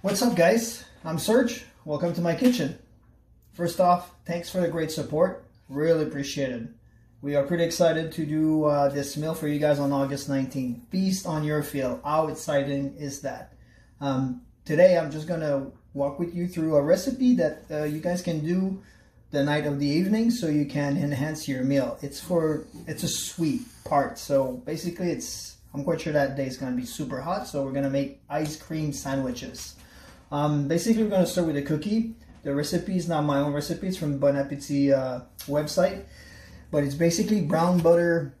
What's up guys? I'm Serge. Welcome to my kitchen. First off, thanks for the great support. Really appreciate it. We are pretty excited to do uh, this meal for you guys on August 19th. Feast on your field. How exciting is that? Um, today I'm just going to walk with you through a recipe that uh, you guys can do the night of the evening so you can enhance your meal. It's for, it's a sweet part. So basically it's, I'm quite sure that day is going to be super hot. So we're going to make ice cream sandwiches. Um, basically, we're going to start with a cookie. The recipe is not my own recipe. It's from Bon Appetit uh, website. But it's basically brown butter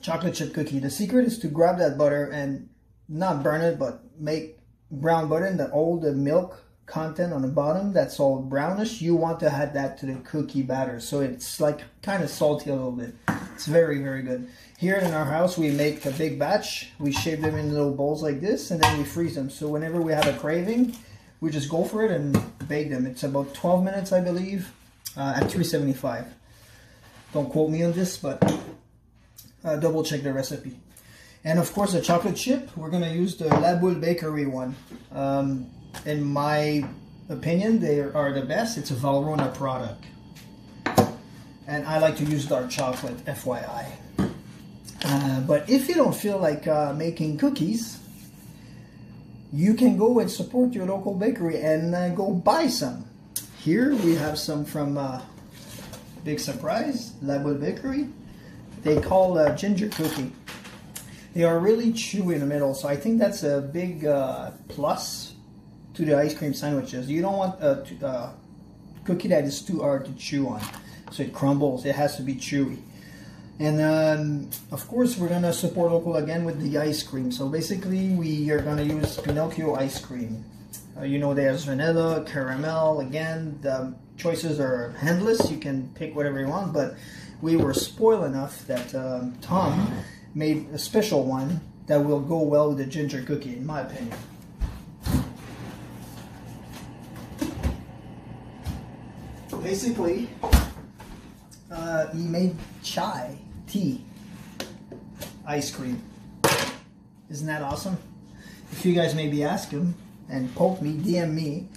chocolate chip cookie. The secret is to grab that butter and not burn it, but make brown butter and the all the milk content on the bottom that's all brownish. You want to add that to the cookie batter. So it's like kind of salty a little bit. It's very, very good. Here in our house, we make a big batch. We shape them in little bowls like this and then we freeze them. So whenever we have a craving, we just go for it and bake them. It's about 12 minutes, I believe, uh, at 375. Don't quote me on this, but uh, double check the recipe. And of course, the chocolate chip, we're going to use the La Boule Bakery one. Um, in my opinion, they are the best. It's a Valrhona product. And I like to use dark chocolate, FYI. Uh, but if you don't feel like uh, making cookies, you can go and support your local bakery and uh, go buy some. Here we have some from uh, Big Surprise, La Boule Bakery. They call uh, ginger cookie. They are really chewy in the middle, so I think that's a big uh, plus to the ice cream sandwiches. You don't want a, a cookie that is too hard to chew on, so it crumbles. It has to be chewy. And um, of course, we're gonna support local again with the ice cream. So basically, we are gonna use Pinocchio ice cream. Uh, you know, there's vanilla, caramel. Again, the choices are endless. You can pick whatever you want. But we were spoiled enough that um, Tom made a special one that will go well with the ginger cookie, in my opinion. Basically, uh, he made chai tea ice cream. Isn't that awesome? If you guys maybe ask him and poke me, DM me,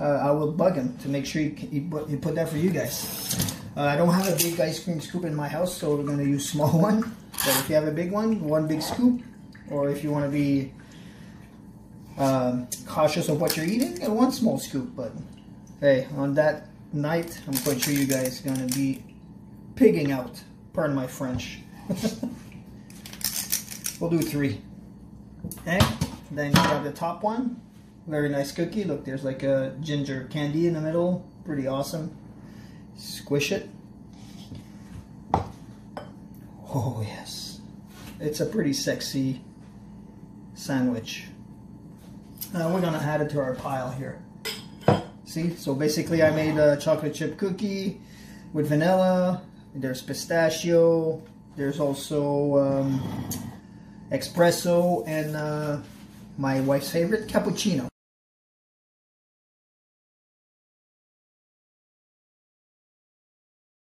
uh, I will bug him to make sure he, he, put, he put that for you guys. Uh, I don't have a big ice cream scoop in my house, so we're going to use small one. But if you have a big one, one big scoop, or if you want to be um, cautious of what you're eating, one small scoop. But hey, on that night, I'm quite sure you guys going to be pigging out. Pardon my French. we'll do three. Okay, then have the top one. Very nice cookie. Look, there's like a ginger candy in the middle. Pretty awesome. Squish it. Oh, yes. It's a pretty sexy sandwich. Uh, we're going to add it to our pile here. See, so basically I made a chocolate chip cookie with vanilla, there's pistachio. There's also um, espresso and uh, my wife's favorite, cappuccino.